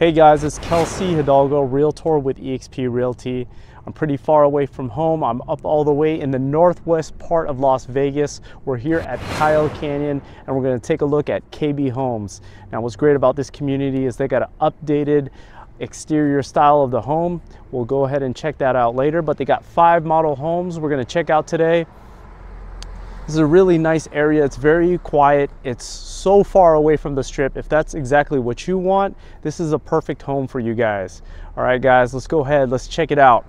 Hey guys, it's Kelsey Hidalgo, Realtor with eXp Realty. I'm pretty far away from home. I'm up all the way in the northwest part of Las Vegas. We're here at Kyle Canyon and we're gonna take a look at KB Homes. Now what's great about this community is they got an updated exterior style of the home. We'll go ahead and check that out later, but they got five model homes we're gonna check out today. This is a really nice area. It's very quiet. It's so far away from the strip. If that's exactly what you want, this is a perfect home for you guys. All right, guys, let's go ahead. Let's check it out.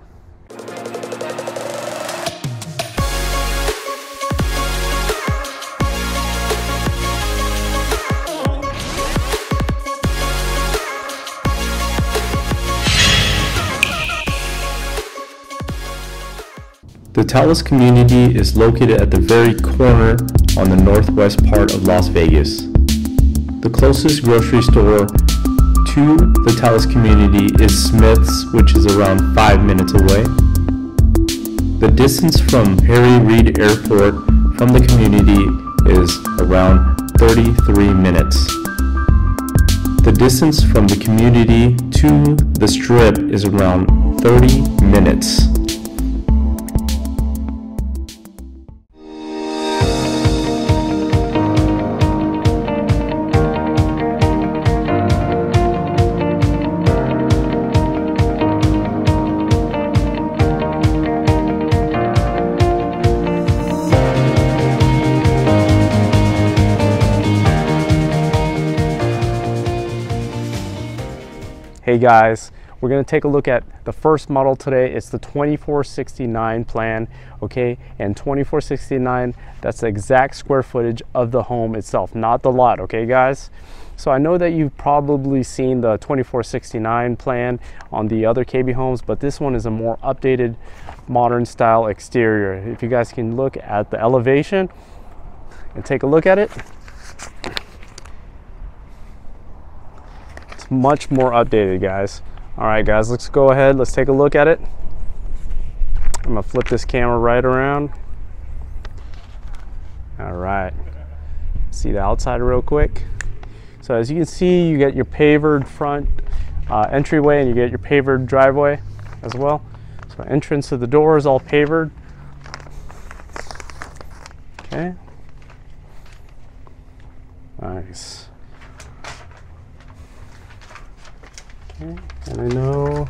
The Talus community is located at the very corner on the northwest part of Las Vegas. The closest grocery store to the Talus community is Smith's, which is around 5 minutes away. The distance from Harry Reid Airport from the community is around 33 minutes. The distance from the community to the strip is around 30 minutes. Hey guys, we're gonna take a look at the first model today. It's the 2469 plan, okay? And 2469, that's the exact square footage of the home itself, not the lot, okay guys? So I know that you've probably seen the 2469 plan on the other KB homes, but this one is a more updated modern style exterior. If you guys can look at the elevation and take a look at it, much more updated guys. All right guys let's go ahead. Let's take a look at it. I'm gonna flip this camera right around. All right. See the outside real quick. So as you can see you get your pavered front uh, entryway and you get your pavered driveway as well. So entrance to the door is all pavered. Okay. Nice Okay, and I know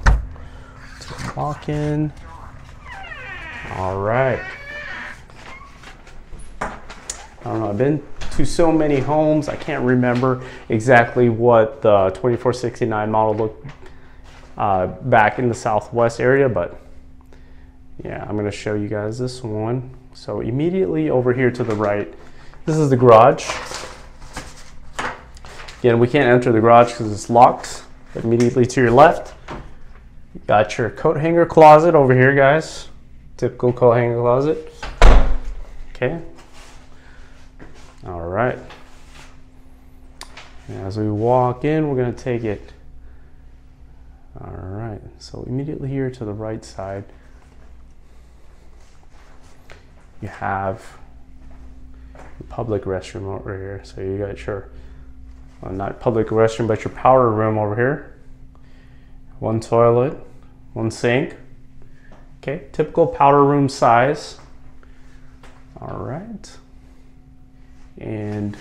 to walk in. All right. I don't know, I've been to so many homes, I can't remember exactly what the 2469 model looked uh, back in the southwest area, but yeah, I'm gonna show you guys this one. So immediately over here to the right, this is the garage. Again, we can't enter the garage because it's locked. Immediately to your left, you got your coat hanger closet over here, guys. Typical coat hanger closet. Okay. All right. As we walk in, we're going to take it. All right. So immediately here to the right side, you have public restroom over here. So you got your well, not public restroom, but your powder room over here. One toilet, one sink. Okay, typical powder room size. All right. And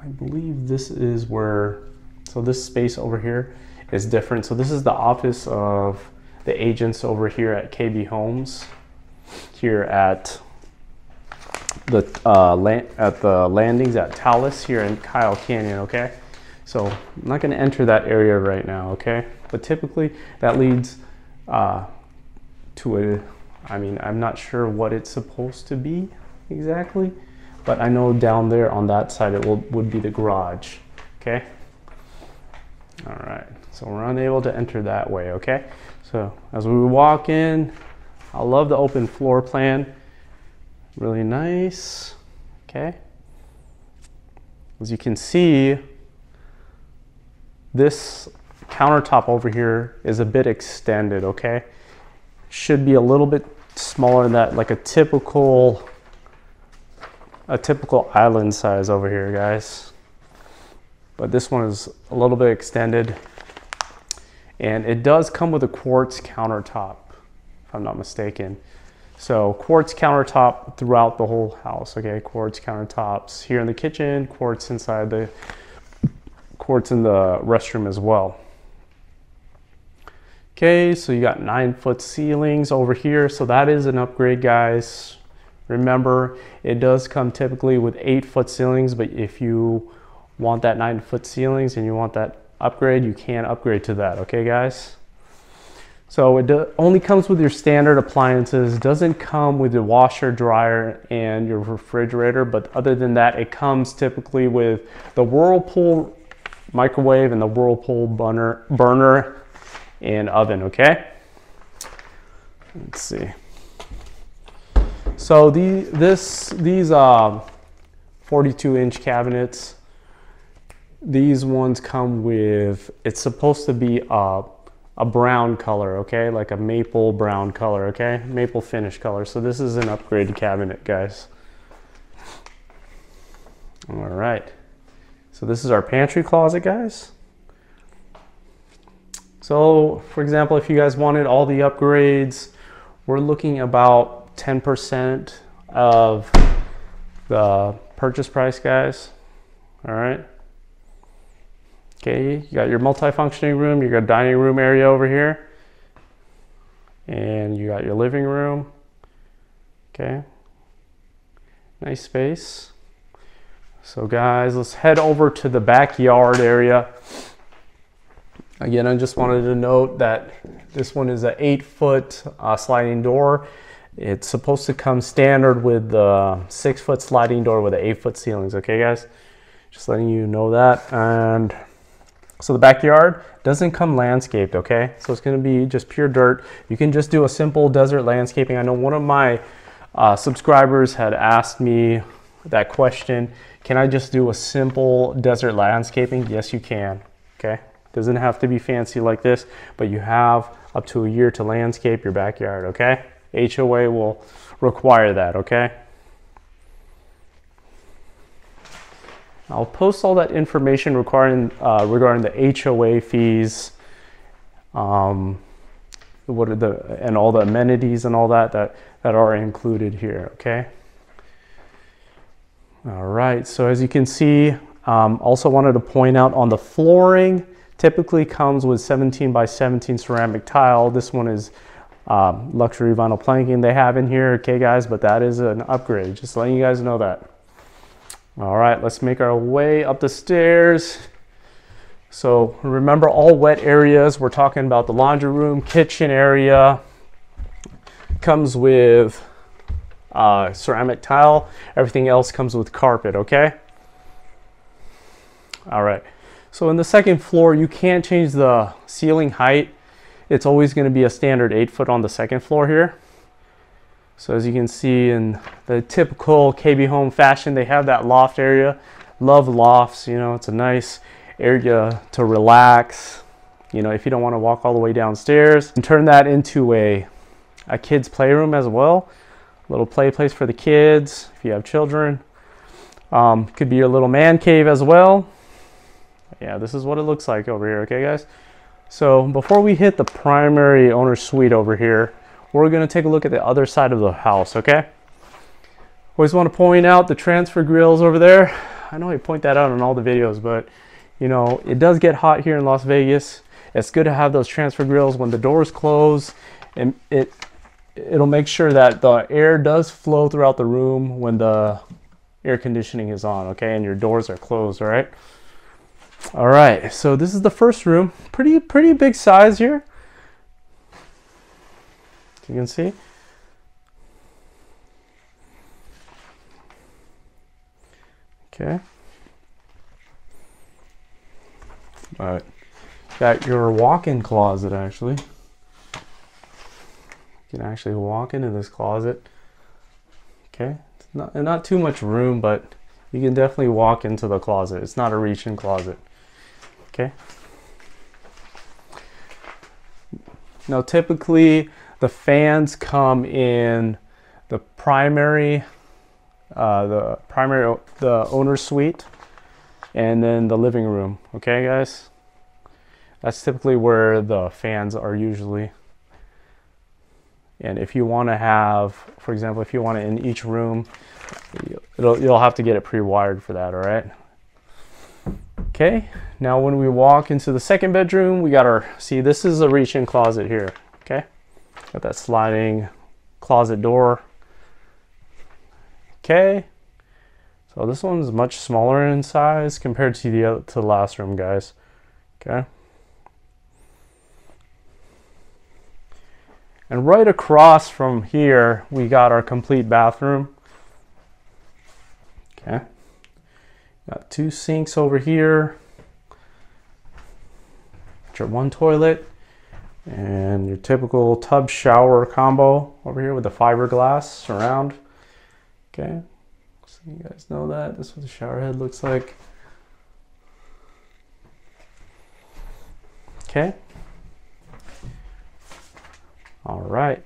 I believe this is where, so this space over here is different. So this is the office of the agents over here at KB Homes, here at the uh, at the landings at Talus here in Kyle Canyon, okay? So I'm not gonna enter that area right now, okay? But typically that leads uh, to a, I mean, I'm not sure what it's supposed to be exactly, but I know down there on that side it will, would be the garage, okay? All right, so we're unable to enter that way, okay? So as we walk in, I love the open floor plan really nice. Okay. As you can see, this countertop over here is a bit extended, okay? Should be a little bit smaller than that, like a typical, a typical island size over here, guys. but this one is a little bit extended. And it does come with a quartz countertop, if I'm not mistaken. So quartz countertop throughout the whole house, okay? Quartz countertops here in the kitchen, quartz inside the, quartz in the restroom as well. Okay, so you got nine foot ceilings over here. So that is an upgrade, guys. Remember, it does come typically with eight foot ceilings, but if you want that nine foot ceilings and you want that upgrade, you can upgrade to that, okay guys? So it only comes with your standard appliances, doesn't come with your washer, dryer, and your refrigerator, but other than that, it comes typically with the Whirlpool microwave and the Whirlpool burner, burner and oven, okay? Let's see. So the, this, these uh, 42 inch cabinets, these ones come with, it's supposed to be a, a brown color, okay? Like a maple brown color, okay? Maple finish color. So this is an upgraded cabinet, guys. All right. So this is our pantry closet, guys. So for example, if you guys wanted all the upgrades, we're looking about 10% of the purchase price, guys. All right. Okay, you got your multifunctioning room, you got a dining room area over here, and you got your living room. Okay, nice space. So guys, let's head over to the backyard area. Again, I just wanted to note that this one is an eight foot uh, sliding door. It's supposed to come standard with the six foot sliding door with the eight foot ceilings. Okay, guys, just letting you know that. And so the backyard doesn't come landscaped. Okay, so it's going to be just pure dirt. You can just do a simple desert landscaping. I know one of my uh, subscribers had asked me that question. Can I just do a simple desert landscaping? Yes, you can. Okay. Doesn't have to be fancy like this, but you have up to a year to landscape your backyard, okay? HOA will require that, okay? I'll post all that information regarding, uh, regarding the HOA fees, um, what are the, and all the amenities and all that, that that are included here, okay? All right, so as you can see, um, also wanted to point out on the flooring, Typically comes with 17 by 17 ceramic tile. This one is um, luxury vinyl planking they have in here, okay guys, but that is an upgrade, just letting you guys know that. All right, let's make our way up the stairs. So remember all wet areas, we're talking about the laundry room, kitchen area, comes with uh, ceramic tile. Everything else comes with carpet, okay? All right. So in the second floor, you can't change the ceiling height. It's always going to be a standard 8 foot on the second floor here. So as you can see in the typical KB home fashion, they have that loft area. Love lofts, you know, it's a nice area to relax. You know, if you don't want to walk all the way downstairs. And turn that into a, a kid's playroom as well. A little play place for the kids if you have children. Um, could be your little man cave as well yeah, this is what it looks like over here, okay guys? So before we hit the primary owner suite over here, we're gonna take a look at the other side of the house, okay? Always wanna point out the transfer grills over there. I know I point that out in all the videos, but you know, it does get hot here in Las Vegas. It's good to have those transfer grills when the doors close and it it'll make sure that the air does flow throughout the room when the air conditioning is on, okay, and your doors are closed, all right? All right, so this is the first room. Pretty, pretty big size here. You can see. Okay. All right. Got your walk-in closet actually. You can actually walk into this closet. Okay. It's not, not too much room, but you can definitely walk into the closet. It's not a reach-in closet. Okay. Now typically the fans come in the primary, uh, the primary, the owner suite. and then the living room. Okay, guys? That's typically where the fans are usually. And if you want to have, for example, if you want it in each room, you'll have to get it pre-wired for that, all right? Okay, now when we walk into the second bedroom, we got our, see this is a reach-in closet here? Got that sliding closet door. Okay, so this one's much smaller in size compared to the, to the last room, guys, okay? And right across from here, we got our complete bathroom. Okay. Got two sinks over here. Got your one toilet and your typical tub shower combo over here with the fiberglass surround. Okay. So you guys know that. This is what the shower head looks like. Okay. All right,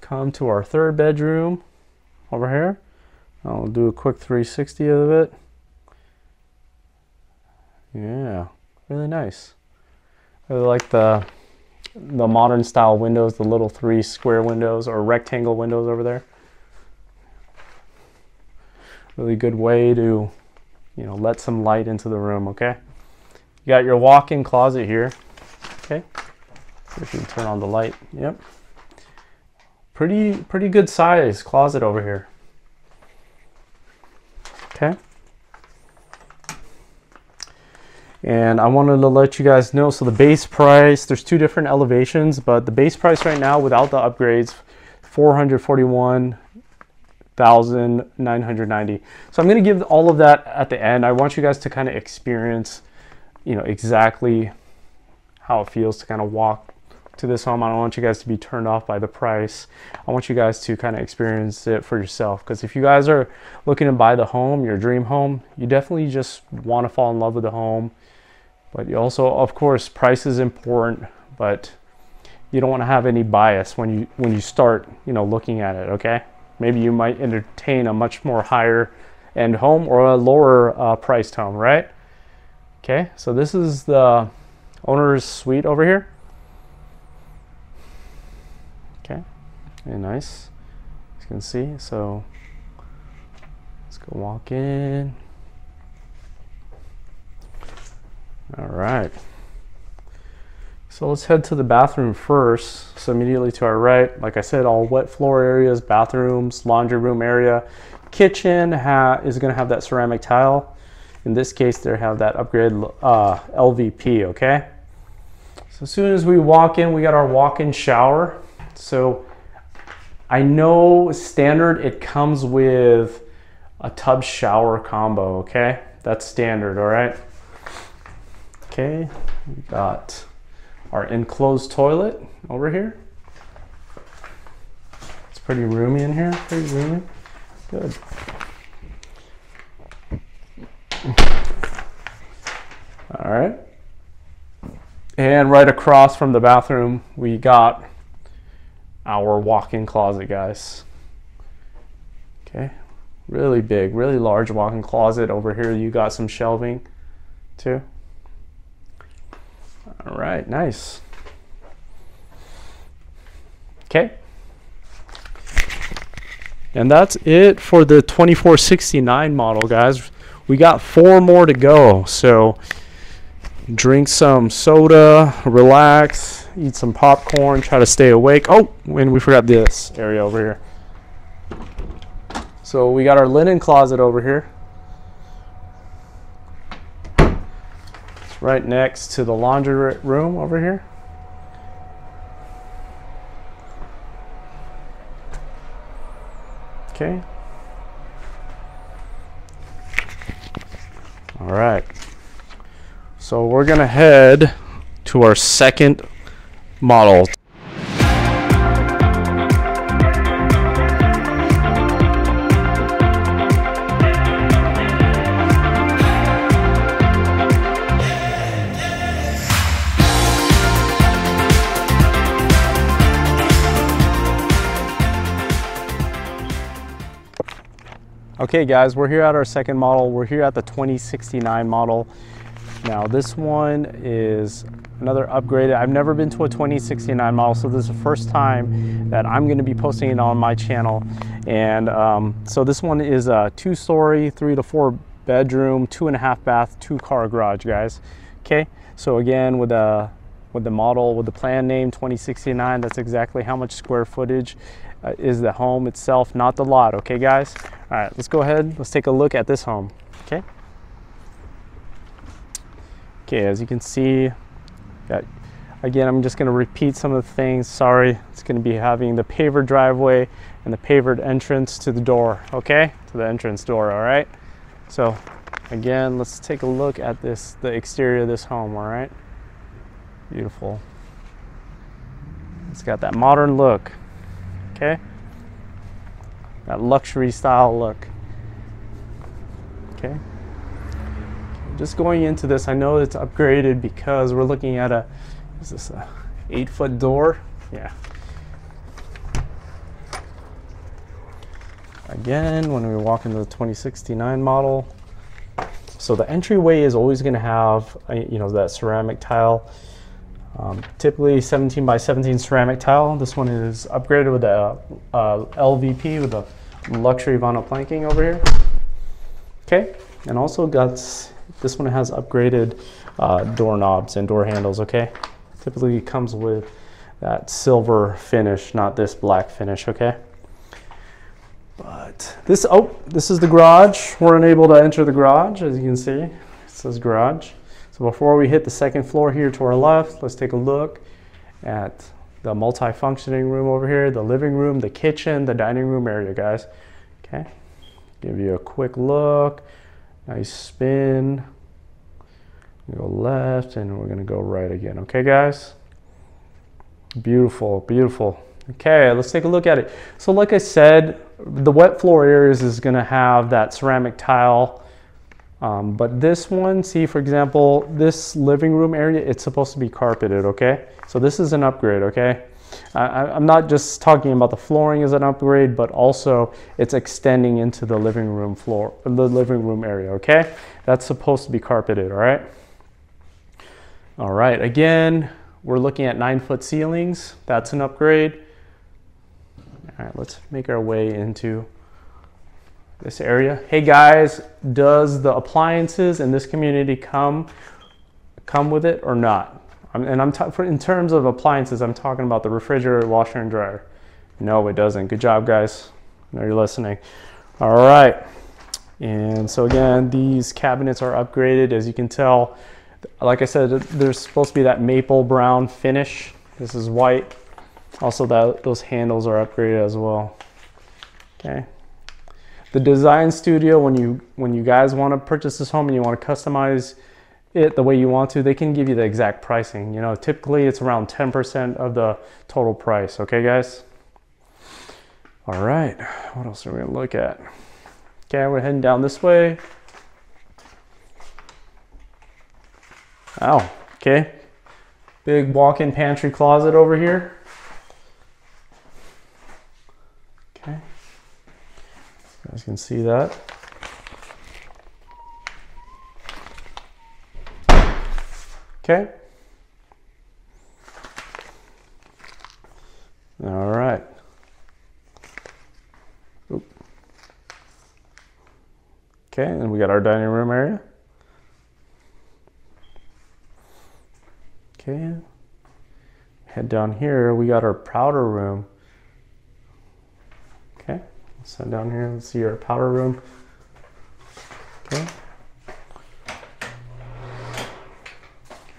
come to our third bedroom over here. I'll do a quick 360 of it. Yeah, really nice. I really like the the modern style windows, the little three square windows or rectangle windows over there. Really good way to, you know, let some light into the room, okay? You got your walk-in closet here, okay? If you can turn on the light, yep. Pretty, pretty good size closet over here. Okay. And I wanted to let you guys know, so the base price, there's two different elevations, but the base price right now without the upgrades, 441,990. So I'm going to give all of that at the end. I want you guys to kind of experience, you know, exactly how it feels to kind of walk to this home. I don't want you guys to be turned off by the price. I want you guys to kind of experience it for yourself. Because if you guys are looking to buy the home, your dream home, you definitely just want to fall in love with the home. But you also, of course, price is important, but you don't want to have any bias when you when you start, you know, looking at it. Okay, maybe you might entertain a much more higher end home or a lower uh, priced home, right? Okay, so this is the owner's suite over here. Okay, very nice. As you can see, so let's go walk in. All right. So let's head to the bathroom first. So immediately to our right, like I said, all wet floor areas, bathrooms, laundry room area. Kitchen is going to have that ceramic tile. In this case, they have that upgrade uh, LVP, okay? So as soon as we walk in, we got our walk-in shower. So I know standard it comes with a tub shower combo, okay? That's standard, all right? Okay, we got our enclosed toilet over here. It's pretty roomy in here, pretty roomy. Good. All right. And right across from the bathroom, we got our walk-in closet, guys. Okay, really big, really large walk-in closet. Over here, you got some shelving too. All right, nice. Okay. And that's it for the 2469 model, guys. We got four more to go. So drink some soda, relax, eat some popcorn, try to stay awake. Oh, and we forgot this area over here. So we got our linen closet over here. Right next to the laundry room over here. Okay. All right. So we're going to head to our second model Okay guys, we're here at our second model. We're here at the 2069 model. Now this one is another upgraded. I've never been to a 2069 model, so this is the first time that I'm gonna be posting it on my channel. And um, so this one is a two story, three to four bedroom, two and a half bath, two car garage, guys. Okay, so again, with the, with the model, with the plan name 2069, that's exactly how much square footage uh, is the home itself, not the lot, okay guys? All right, let's go ahead, let's take a look at this home, okay? Okay, as you can see, got, again, I'm just gonna repeat some of the things, sorry. It's gonna be having the paver driveway and the pavered entrance to the door, okay? To the entrance door, all right? So, again, let's take a look at this, the exterior of this home, all right? Beautiful. It's got that modern look okay? That luxury style look. Okay. Just going into this, I know it's upgraded because we're looking at a, is this a eight foot door? Yeah. Again, when we walk into the 2069 model, so the entryway is always going to have, uh, you know, that ceramic tile um, typically 17 by 17 ceramic tile. This one is upgraded with a uh, LVP with a luxury vinyl planking over here. Okay, and also got, this one has upgraded uh, doorknobs and door handles, okay? Typically comes with that silver finish, not this black finish, okay? But this, oh, this is the garage. We're unable to enter the garage, as you can see. It says garage. So before we hit the second floor here to our left, let's take a look at the multi-functioning room over here, the living room, the kitchen, the dining room area, guys. Okay, give you a quick look. Nice spin. Go left and we're gonna go right again. Okay, guys? Beautiful, beautiful. Okay, let's take a look at it. So like I said, the wet floor areas is gonna have that ceramic tile um, but this one, see for example, this living room area, it's supposed to be carpeted, okay? So this is an upgrade, okay? I, am not just talking about the flooring as an upgrade, but also it's extending into the living room floor, the living room area, okay? That's supposed to be carpeted, all right? All right, again, we're looking at nine foot ceilings. That's an upgrade. All right, let's make our way into this area. Hey guys, does the appliances in this community come come with it or not? and I'm for, in terms of appliances, I'm talking about the refrigerator, washer, and dryer. No, it doesn't. Good job, guys. I know you're listening. All right. And so again, these cabinets are upgraded. As you can tell, like I said, there's supposed to be that maple brown finish. This is white. Also, that those handles are upgraded as well. Okay the design studio when you when you guys want to purchase this home and you want to customize it the way you want to they can give you the exact pricing you know? Typically it's around 10% of the total price okay guys? All right what else are we gonna look at? Okay we're heading down this way. Oh okay. Big walk-in pantry closet over here You guys can see that. Okay. All right. Oop. Okay, and we got our dining room area. Okay. Head down here, we got our powder room. So down here, let's see our powder room. Okay.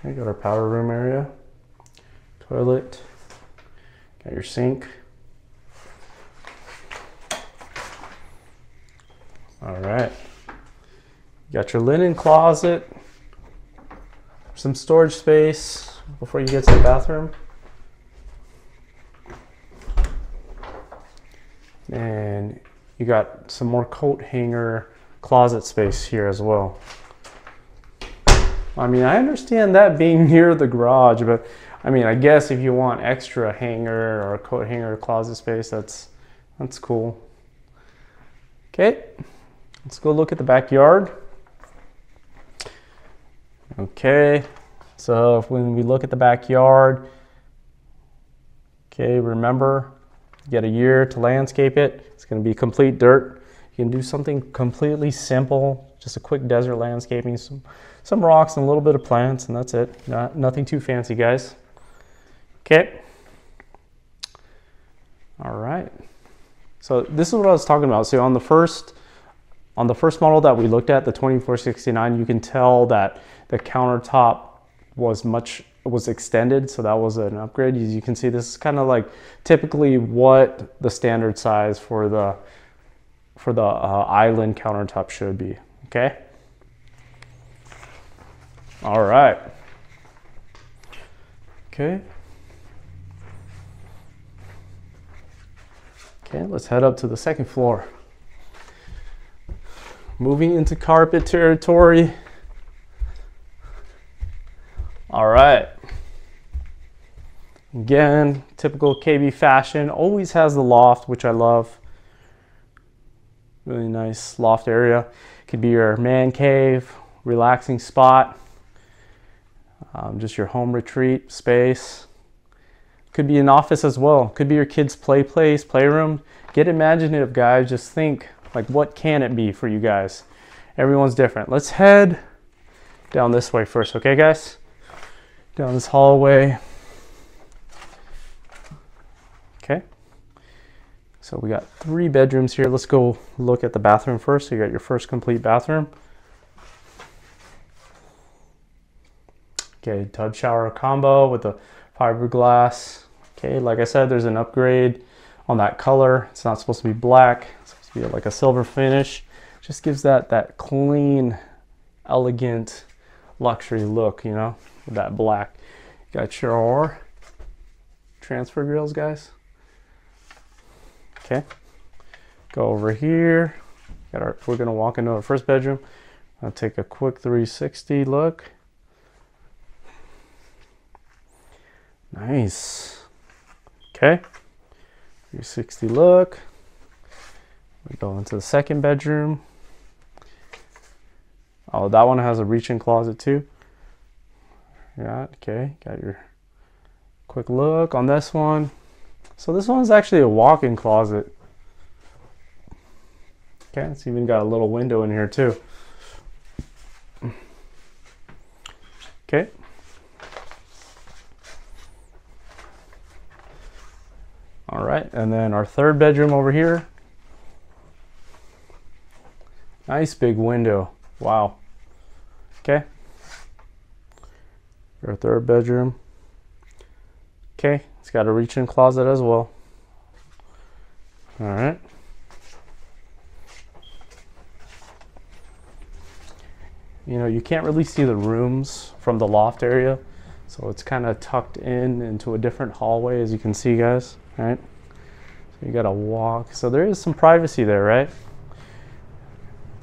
Okay, got our powder room area. Toilet. Got your sink. All right. Got your linen closet. Some storage space before you get to the bathroom. And you got some more coat hanger closet space here as well. I mean, I understand that being near the garage, but I mean, I guess if you want extra hanger or coat hanger closet space, that's that's cool. Okay, Let's go look at the backyard. Okay, so when we look at the backyard, okay, remember, you get a year to landscape it. It's gonna be complete dirt. You can do something completely simple, just a quick desert landscaping, some, some rocks and a little bit of plants, and that's it. Not, nothing too fancy, guys. Okay. All right. So this is what I was talking about. So on the first on the first model that we looked at, the 2469, you can tell that the countertop was much was extended, so that was an upgrade. As you can see, this is kind of like typically what the standard size for the for the uh, island countertop should be. Okay. All right. Okay. Okay, let's head up to the second floor. Moving into carpet territory. All right. Again, typical KB fashion, always has the loft, which I love. Really nice loft area. Could be your man cave, relaxing spot, um, just your home retreat space. Could be an office as well. Could be your kids' play place, playroom. Get imaginative, guys. Just think, like, what can it be for you guys? Everyone's different. Let's head down this way first, okay, guys? Down this hallway. Okay. So we got three bedrooms here. Let's go look at the bathroom first. So you got your first complete bathroom. Okay, tub shower combo with the fiberglass. Okay, like I said, there's an upgrade on that color. It's not supposed to be black. It's supposed to be like a silver finish. Just gives that that clean, elegant, luxury look, you know, that black. Got your transfer grills, guys. Okay, go over here. Got our, we're gonna walk into our first bedroom. I'll take a quick 360 look. Nice. Okay. 360 look. We go into the second bedroom. Oh, that one has a reach-in closet too. Yeah, okay. Got your quick look on this one. So this one's actually a walk-in closet. Okay, it's even got a little window in here too. Okay. All right, and then our third bedroom over here. Nice big window. Wow. Okay. Our third bedroom. Okay, it's got a reach-in closet as well. All right. You know, you can't really see the rooms from the loft area, so it's kind of tucked in into a different hallway, as you can see, guys right? So you got to walk. So there is some privacy there, right?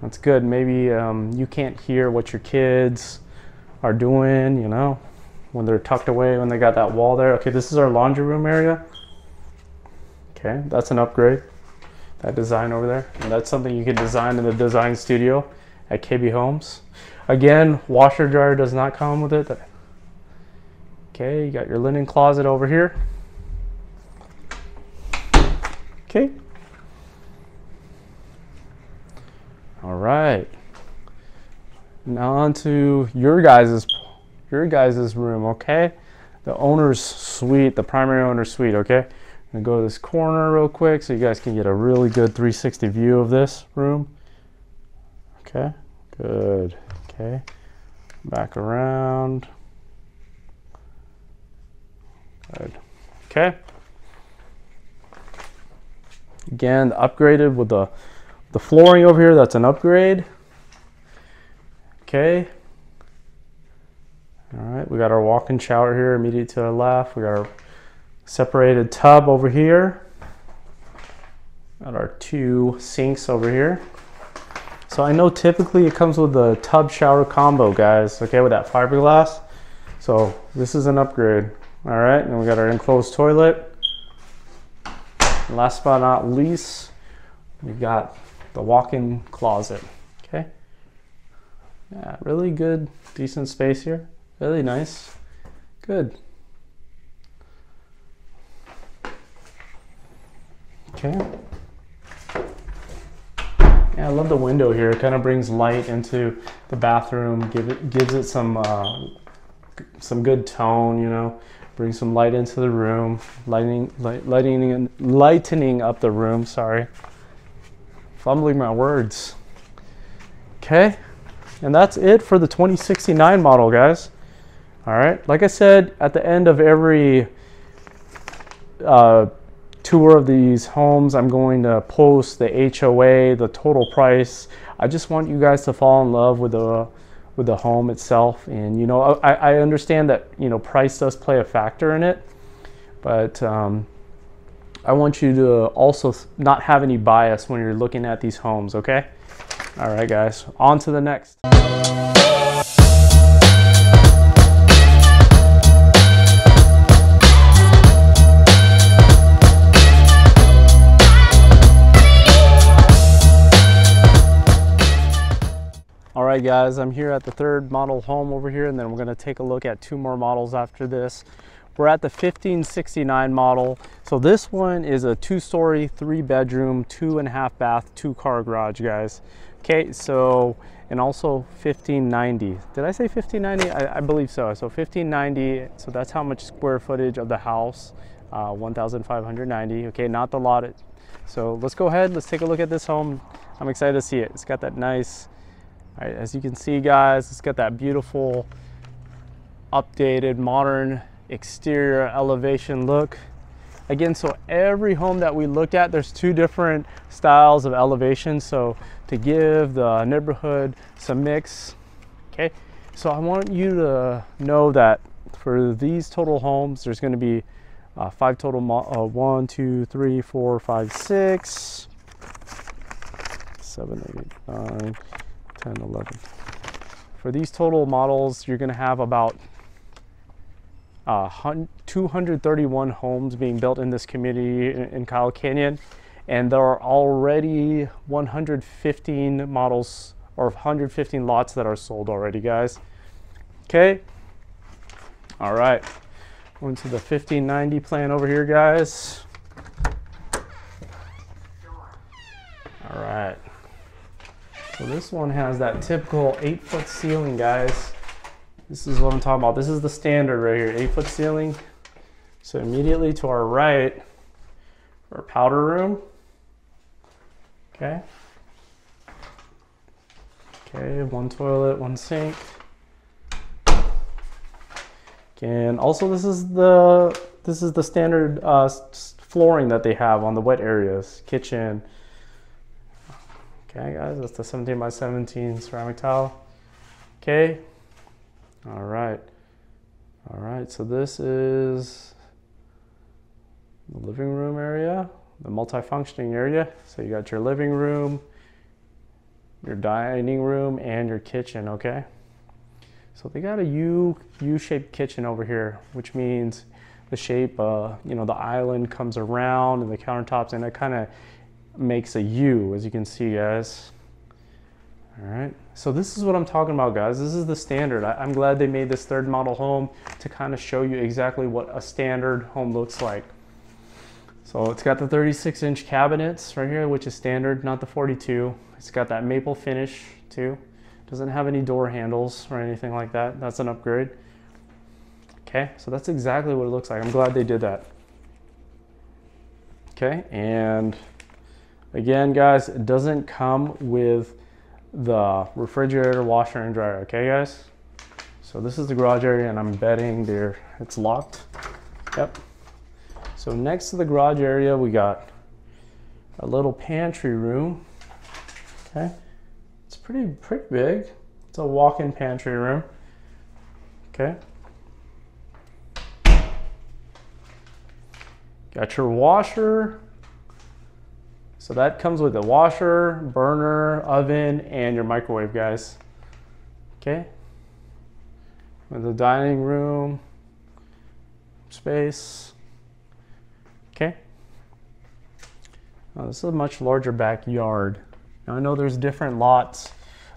That's good. Maybe um, you can't hear what your kids are doing, you know, when they're tucked away, when they got that wall there. Okay, this is our laundry room area. Okay, that's an upgrade. That design over there. And that's something you can design in the design studio at KB Homes. Again, washer dryer does not come with it. Okay, you got your linen closet over here. Okay. All right. Now on to your guys's your guys's room, okay? The owner's suite, the primary owner's suite, okay? I'm gonna go to this corner real quick so you guys can get a really good 360 view of this room. Okay, good. Okay, back around. Good. Okay. Again, upgraded with the, the flooring over here, that's an upgrade. Okay. All right, we got our walk-in shower here immediately to our left. We got our separated tub over here. Got our two sinks over here. So I know typically it comes with the tub shower combo, guys, okay, with that fiberglass. So this is an upgrade. All right, and we got our enclosed toilet. Last but not least, we got the walk-in closet. Yeah, really good, decent space here. Really nice. Good. Okay. Yeah, I love the window here. It kind of brings light into the bathroom. Give it gives it some uh, some good tone. You know, bring some light into the room, lighting light, lighting lightening up the room. Sorry, fumbling my words. Okay, and that's it for the 2069 model, guys. All right, like I said at the end of every uh, tour of these homes. I'm going to post the HOA, the total price. I just want you guys to fall in love with the with the home itself. And you know, I, I understand that you know price does play a factor in it, but um, I want you to also not have any bias when you're looking at these homes. Okay. All right, guys. On to the next. All right, guys, I'm here at the third model home over here and then we're gonna take a look at two more models after this. We're at the 1569 model. So this one is a two story, three bedroom, two and a half bath, two car garage guys. Okay, so, and also 1590. Did I say 1590? I, I believe so. So 1590, so that's how much square footage of the house, uh, 1,590. Okay, not the lot. So let's go ahead, let's take a look at this home. I'm excited to see it. It's got that nice Right, as you can see guys, it's got that beautiful updated modern exterior elevation look. Again, so every home that we looked at, there's two different styles of elevation. So to give the neighborhood some mix, okay? So I want you to know that for these total homes, there's gonna be uh, five total, uh, one, two, three, four, five, six, seven, eight, nine, 10, 11. For these total models, you're going to have about uh, 231 homes being built in this community in, in Kyle Canyon. And there are already 115 models or 115 lots that are sold already, guys. Okay. All right. Going to the 1590 plan over here, guys. All right. So this one has that typical eight foot ceiling, guys. This is what I'm talking about. This is the standard right here, eight foot ceiling. So immediately to our right, our powder room. Okay. Okay, one toilet, one sink. And also this is the this is the standard uh, flooring that they have on the wet areas, kitchen, Okay guys, that's the 17 by 17 ceramic tile. Okay, all right. All right, so this is the living room area, the multifunctioning area. So you got your living room, your dining room, and your kitchen, okay? So they got a U, U-shaped kitchen over here, which means the shape, uh, you know, the island comes around and the countertops and it kind of makes a U, as you can see, guys. All right, so this is what I'm talking about, guys. This is the standard. I, am glad they made this third model home to kind of show you exactly what a standard home looks like. So it's got the 36 inch cabinets right here, which is standard, not the 42. It's got that maple finish too. Doesn't have any door handles or anything like that. That's an upgrade. Okay, so that's exactly what it looks like. I'm glad they did that. Okay, and Again, guys, it doesn't come with the refrigerator, washer, and dryer, okay, guys? So this is the garage area, and I'm betting there it's locked. Yep. So next to the garage area, we got a little pantry room. Okay, it's pretty pretty big. It's a walk-in pantry room. Okay. Got your washer, so that comes with a washer, burner, oven, and your microwave, guys. Okay. With the dining room space. Okay. Now, this is a much larger backyard. Now I know there's different lots,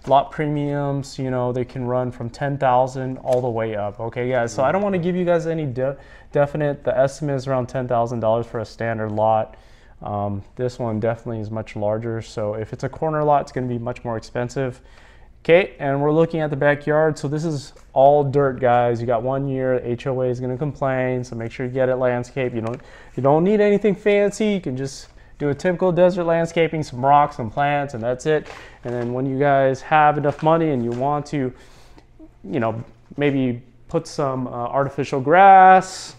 lot premiums, you know, they can run from 10,000 all the way up. Okay, guys, so I don't want to give you guys any de definite, the estimate is around $10,000 for a standard lot. Um, this one definitely is much larger. So if it's a corner lot, it's going to be much more expensive. Okay, and we're looking at the backyard. So this is all dirt, guys. You got one year. HOA is going to complain, so make sure you get it landscaped. You don't you don't need anything fancy. You can just do a typical desert landscaping, some rocks, some plants, and that's it. And then when you guys have enough money and you want to, you know, maybe put some uh, artificial grass,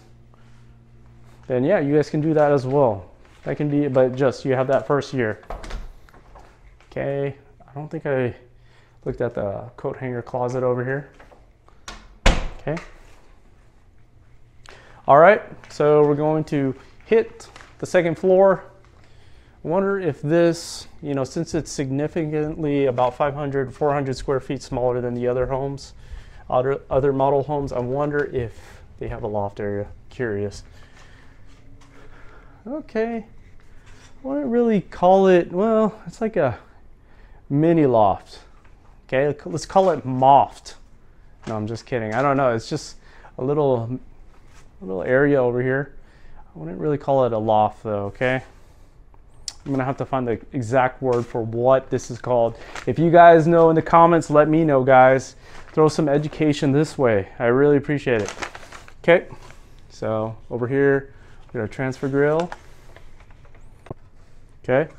then yeah, you guys can do that as well. That can be, but just you have that first year. Okay, I don't think I looked at the coat hanger closet over here. Okay. All right, so we're going to hit the second floor. I wonder if this, you know, since it's significantly about 500, 400 square feet smaller than the other homes, other, other model homes, I wonder if they have a loft area. Curious. Okay. I wouldn't really call it, well, it's like a mini loft. Okay, let's call it moft. No, I'm just kidding. I don't know. It's just a little, little area over here. I wouldn't really call it a loft though, okay? I'm gonna have to find the exact word for what this is called. If you guys know in the comments, let me know, guys. Throw some education this way. I really appreciate it. Okay, so over here, we got our transfer grille. Okay,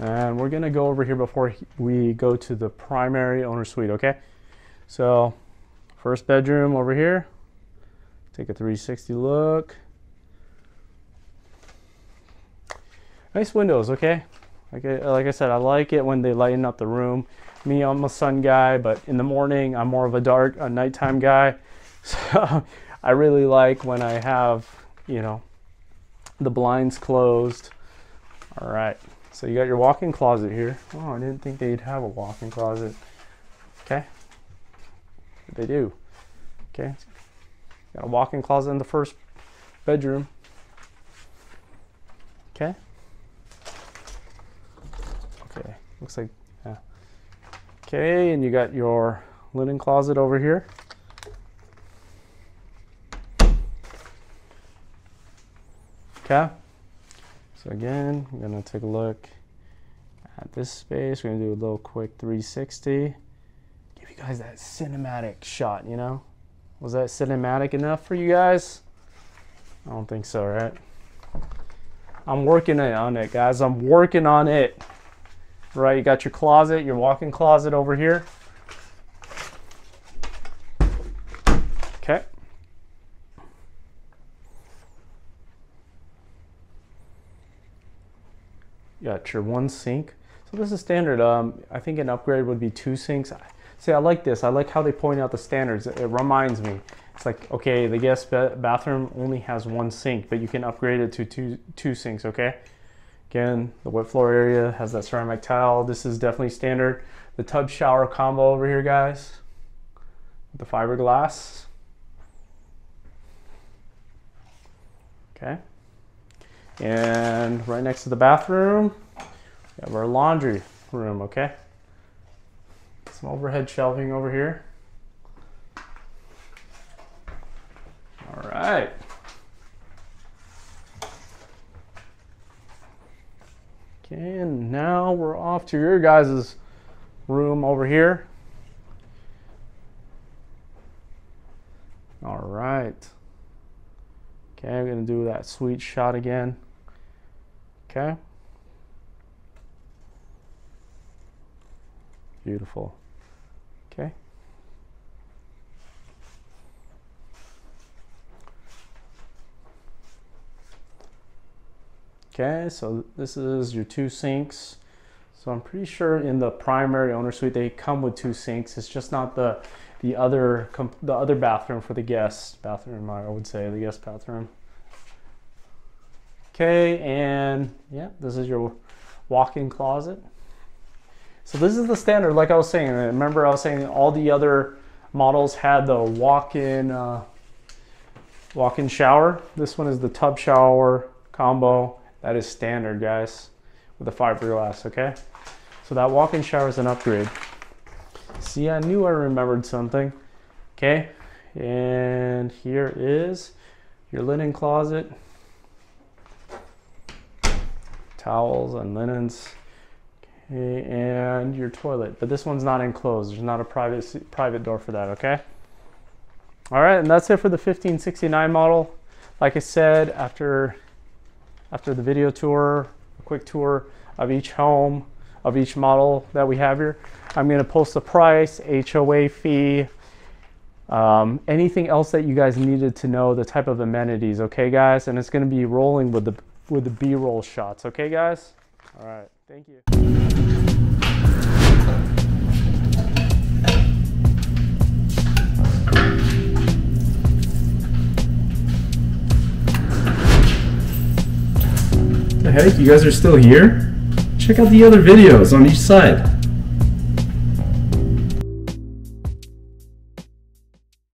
and we're gonna go over here before we go to the primary owner suite, okay? So, first bedroom over here. Take a 360 look. Nice windows, okay? Like I, like I said, I like it when they lighten up the room. Me, I'm a sun guy, but in the morning, I'm more of a dark, a nighttime guy. So I really like when I have, you know, the blinds closed. All right. So you got your walk-in closet here. Oh, I didn't think they'd have a walk-in closet. Okay. They do. Okay. Got a walk-in closet in the first bedroom. Okay. Okay. Looks like yeah. Okay, and you got your linen closet over here. Okay. So again, I'm gonna take a look at this space. We're gonna do a little quick 360. Give you guys that cinematic shot, you know? Was that cinematic enough for you guys? I don't think so, right? I'm working on it, guys. I'm working on it. Right, you got your closet, your walk-in closet over here. Okay. Got your one sink. So this is standard. Um, I think an upgrade would be two sinks. See, I like this. I like how they point out the standards. It, reminds me. It's like, okay, the guest bathroom only has one sink, but you can upgrade it to two, two sinks, okay? Again, the wet floor area has that ceramic tile. This is definitely standard. The tub shower combo over here, guys. The fiberglass. Okay. And right next to the bathroom, we have our laundry room, okay? Some overhead shelving over here. All right. Okay, and now we're off to your guys' room over here. All right. Okay, I'm gonna do that sweet shot again. Okay. Beautiful. Okay. Okay, so this is your two sinks. So I'm pretty sure in the primary owner suite they come with two sinks. It's just not the the other the other bathroom for the guest bathroom. I would say the guest bathroom. Okay, and yeah, this is your walk-in closet. So this is the standard, like I was saying. Remember, I was saying all the other models had the walk-in uh, walk-in shower. This one is the tub shower combo. That is standard, guys, with the fiberglass. Okay. So that walk-in shower is an upgrade. See, I knew I remembered something. Okay, and here is your linen closet, towels and linens. Okay, and your toilet, but this one's not enclosed. There's not a private private door for that. Okay. All right, and that's it for the 1569 model. Like I said, after after the video tour, a quick tour of each home, of each model that we have here, I'm going to post the price, HOA fee, um, anything else that you guys needed to know, the type of amenities. Okay, guys, and it's going to be rolling with the with the B-roll shots. Okay, guys. All right. Thank you. The heck, you guys are still here? Check out the other videos on each side.